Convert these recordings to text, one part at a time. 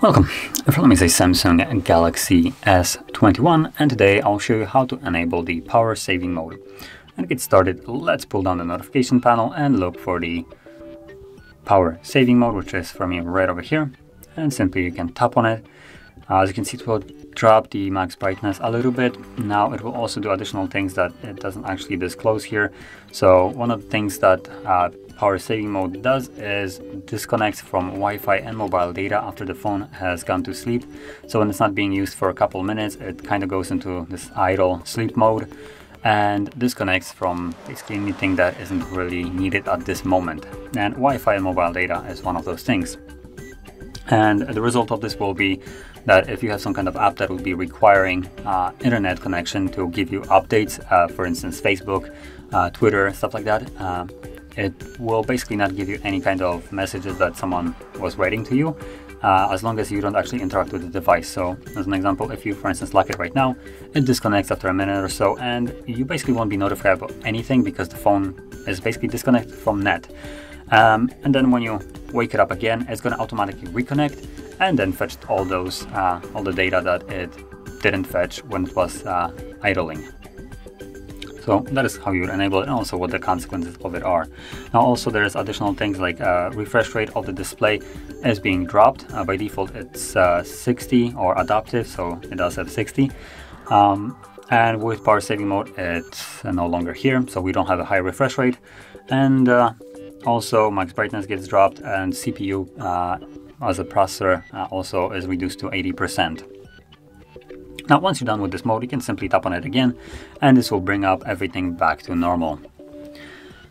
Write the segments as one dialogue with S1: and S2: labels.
S1: Welcome, in front of me is a Samsung Galaxy S21 and today I'll show you how to enable the power saving mode. And to get started, let's pull down the notification panel and look for the power saving mode, which is for me right over here. And simply you can tap on it. As you can see, it will drop the max brightness a little bit. Now it will also do additional things that it doesn't actually disclose here. So one of the things that uh, power saving mode does is disconnects from Wi-Fi and mobile data after the phone has gone to sleep. So when it's not being used for a couple minutes, it kind of goes into this idle sleep mode and disconnects from basically anything that isn't really needed at this moment. And Wi-Fi and mobile data is one of those things. And the result of this will be that if you have some kind of app that will be requiring uh, internet connection to give you updates, uh, for instance, Facebook, uh, Twitter, stuff like that, uh, it will basically not give you any kind of messages that someone was writing to you uh, as long as you don't actually interact with the device. So as an example, if you for instance lock it right now, it disconnects after a minute or so and you basically won't be notified about anything because the phone is basically disconnected from net. Um, and then when you wake it up again, it's going to automatically reconnect and then fetch all those, uh, all the data that it didn't fetch when it was uh, idling. So that is how you enable it and also what the consequences of it are. Now also there's additional things like uh, refresh rate of the display is being dropped. Uh, by default it's uh, 60 or adaptive, so it does have 60. Um, and with power saving mode it's no longer here, so we don't have a high refresh rate. And uh, also max brightness gets dropped and CPU uh, as a processor uh, also is reduced to 80%. Now once you're done with this mode, you can simply tap on it again and this will bring up everything back to normal.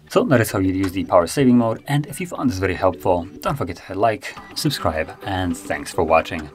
S1: So that is how you use the power saving mode and if you found this very helpful, don't forget to hit like, subscribe and thanks for watching.